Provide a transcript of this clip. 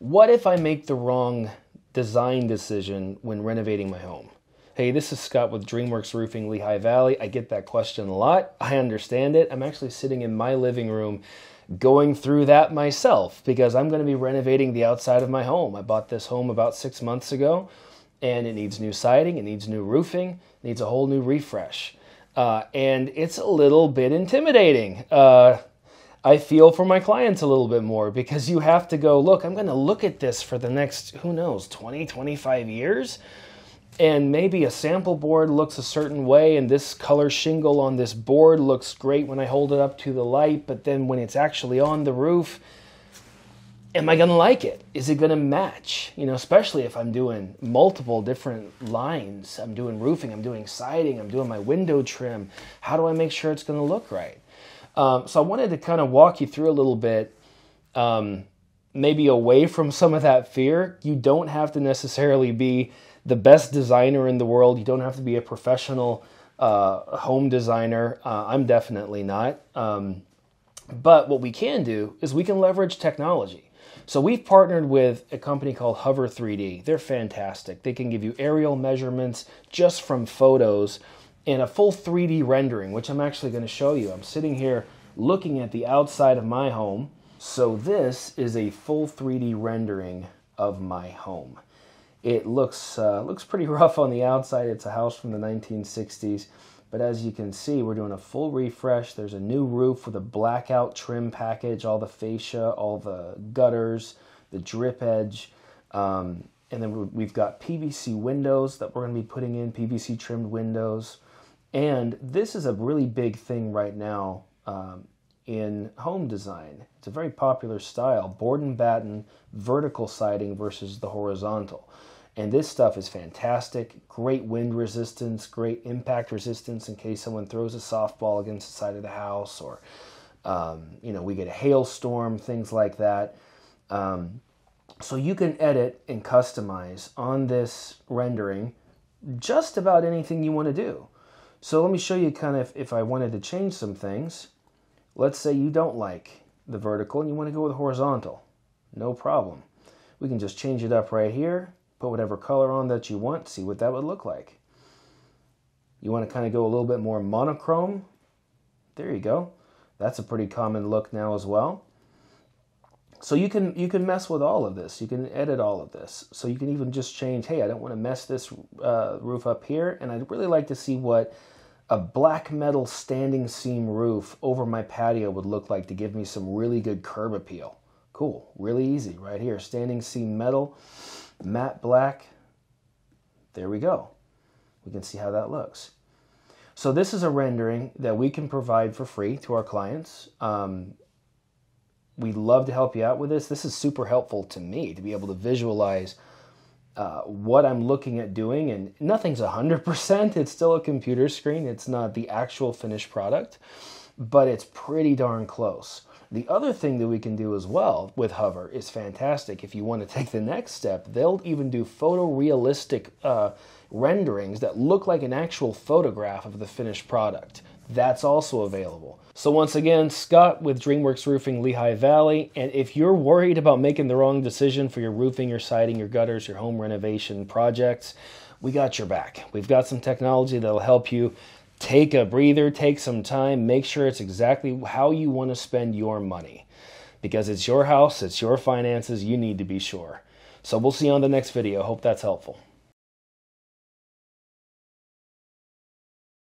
What if I make the wrong design decision when renovating my home? Hey, this is Scott with Dreamworx Roofing Lehigh Valley. I get that question a lot. I understand it. I'm actually sitting in my living room going through that myself because I'm going to be renovating the outside of my home. I bought this home about six months ago and it needs new siding, it needs new roofing, it needs a whole new refresh. Uh, and it's a little bit intimidating. Uh, I feel for my clients a little bit more because you have to go, look, I'm going to look at this for the next, who knows, 20, 25 years. And maybe a sample board looks a certain way, and this color shingle on this board looks great when I hold it up to the light, but then when it's actually on the roof, am I going to like it? Is it going to match? You know, especially if I'm doing multiple different lines. I'm doing roofing, I'm doing siding, I'm doing my window trim. How do I make sure it's going to look right? Um, so I wanted to kind of walk you through a little bit, um, maybe away from some of that fear. You don't have to necessarily be the best designer in the world. You don't have to be a professional uh, home designer. Uh, I'm definitely not. Um, but what we can do is we can leverage technology. So we've partnered with a company called Hover 3D. They're fantastic. They can give you aerial measurements just from photos and a full 3D rendering, which I'm actually going to show you. I'm sitting here looking at the outside of my home. So this is a full 3D rendering of my home. It looks uh, looks pretty rough on the outside. It's a house from the 1960s, but as you can see, we're doing a full refresh. There's a new roof with a blackout trim package, all the fascia, all the gutters, the drip edge. Um, and then we've got PVC windows that we're going to be putting in, PVC trimmed windows. And this is a really big thing right now um, in home design. It's a very popular style board and batten, vertical siding versus the horizontal. And this stuff is fantastic. Great wind resistance, great impact resistance in case someone throws a softball against the side of the house or, um, you know, we get a hailstorm, things like that. Um, so you can edit and customize on this rendering just about anything you want to do. So let me show you kind of if I wanted to change some things. Let's say you don't like the vertical and you want to go with horizontal. No problem. We can just change it up right here, put whatever color on that you want, see what that would look like. You want to kind of go a little bit more monochrome. There you go. That's a pretty common look now as well. So you can you can mess with all of this. You can edit all of this. So you can even just change. Hey, I don't want to mess this uh, roof up here, and I'd really like to see what a black metal standing seam roof over my patio would look like to give me some really good curb appeal. Cool, really easy right here. Standing seam metal, matte black. There we go. We can see how that looks. So this is a rendering that we can provide for free to our clients. Um, we'd love to help you out with this. This is super helpful to me to be able to visualize uh, what I'm looking at doing, and nothing's 100%. It's still a computer screen, it's not the actual finished product, but it's pretty darn close. The other thing that we can do as well with Hover is fantastic. If you want to take the next step, they'll even do photorealistic uh, renderings that look like an actual photograph of the finished product. That's also available. So once again, Scott with Dreamworx Roofing Lehigh Valley, and if you're worried about making the wrong decision for your roofing, your siding, your gutters, your home renovation projects, we got your back. We've got some technology that'll help you take a breather, take some time, make sure it's exactly how you want to spend your money. Because it's your house, it's your finances, you need to be sure. So we'll see you on the next video. Hope that's helpful.